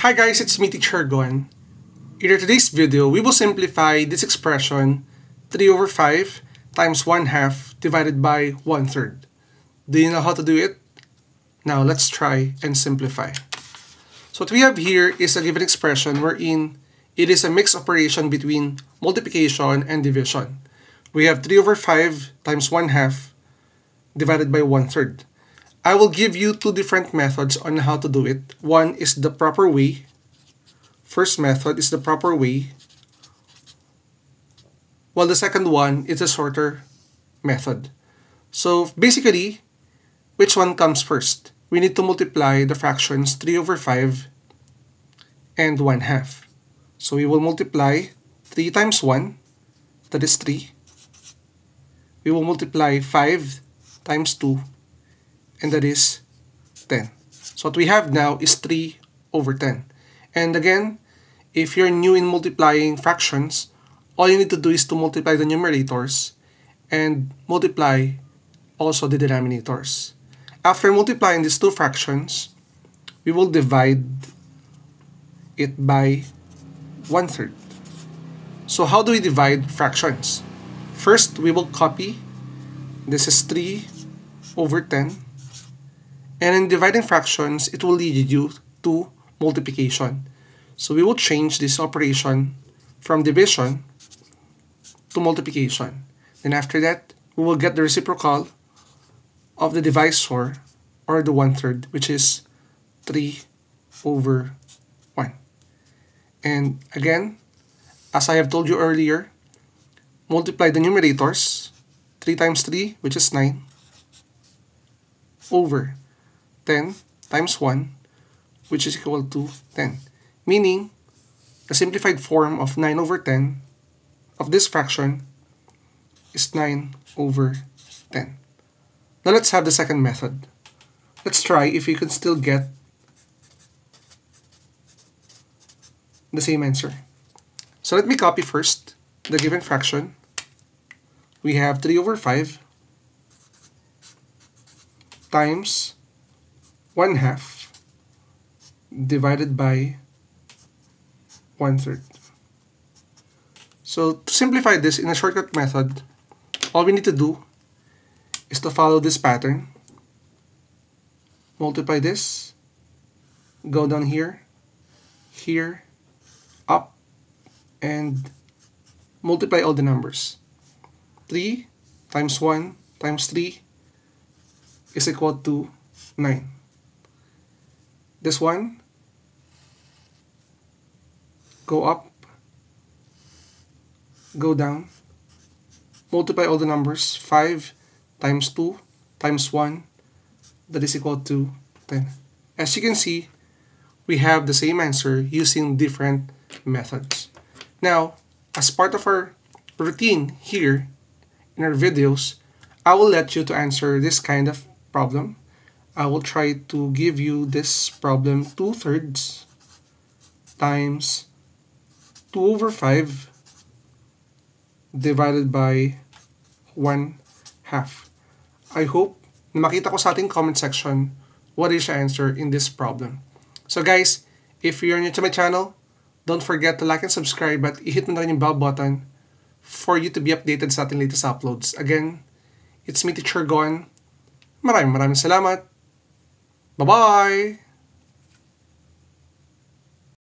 Hi guys, it's me Teacher Gon. In today's video, we will simplify this expression 3 over 5 times 1 half divided by 1 third. Do you know how to do it? Now let's try and simplify. So what we have here is a given expression wherein it is a mixed operation between multiplication and division. We have 3 over 5 times 1 half divided by 1 third. I will give you two different methods on how to do it. One is the proper way. First method is the proper way. While the second one is a shorter method. So basically, which one comes first? We need to multiply the fractions 3 over 5 and 1 half. So we will multiply 3 times 1, that is 3. We will multiply 5 times 2, and that is 10. So what we have now is 3 over 10. And again, if you're new in multiplying fractions, all you need to do is to multiply the numerators and multiply also the denominators. After multiplying these two fractions, we will divide it by one third. So how do we divide fractions? First, we will copy. This is 3 over 10 and in dividing fractions, it will lead you to multiplication. So we will change this operation from division to multiplication. Then after that, we will get the reciprocal of the divisor or the one-third, which is 3 over 1. And again, as I have told you earlier, multiply the numerators, 3 times 3, which is 9, over 10 times 1, which is equal to 10. Meaning, the simplified form of 9 over 10 of this fraction is 9 over 10. Now let's have the second method. Let's try if we can still get the same answer. So let me copy first the given fraction. We have 3 over 5 times 1 half divided by 1 third. So to simplify this in a shortcut method, all we need to do is to follow this pattern. Multiply this, go down here, here, up, and multiply all the numbers. 3 times 1 times 3 is equal to 9. This one, go up, go down, multiply all the numbers, 5 times 2 times 1, that is equal to 10. As you can see, we have the same answer using different methods. Now, as part of our routine here in our videos, I will let you to answer this kind of problem I will try to give you this problem 2 thirds times 2 over 5 divided by 1 half. I hope makita ko sa ating comment section what is your answer in this problem. So guys, if you're new to my channel, don't forget to like and subscribe at i-hit mo na rin yung bell button for you to be updated sa ating latest uploads. Again, it's me, Teacher Gon. Maraming maraming salamat. Bye-bye!